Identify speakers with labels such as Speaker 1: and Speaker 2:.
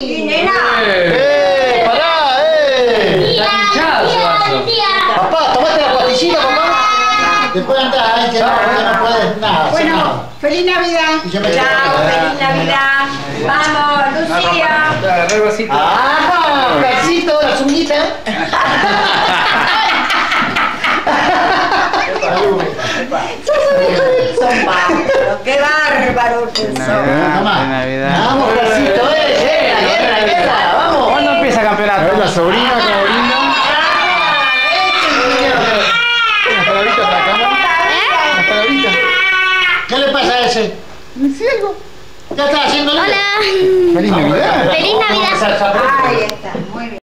Speaker 1: Nena.
Speaker 2: ¡Eh! ¡Pará! ¡Eh!
Speaker 3: Está hinchado.
Speaker 2: Papá, tomate la pastillita, papá. Después andás, ay, que no, no puedes nada.
Speaker 1: Bueno,
Speaker 2: nada.
Speaker 1: feliz Navidad.
Speaker 2: Y yo me
Speaker 1: Chao, feliz Navidad. Vamos, Lucía.
Speaker 2: ¡Ah! ¡Casito, la zunguita! Salud.
Speaker 1: Son bárbaros, qué bárbaros que
Speaker 3: de Navidad.
Speaker 2: La sobrina, como linda. Unas palabritas para acá, ¿no? Unas palabritas. ¿Qué le pasa a ese? ¿Qué está haciendo?
Speaker 4: Hola.
Speaker 2: Feliz Navidad.
Speaker 4: Feliz Navidad.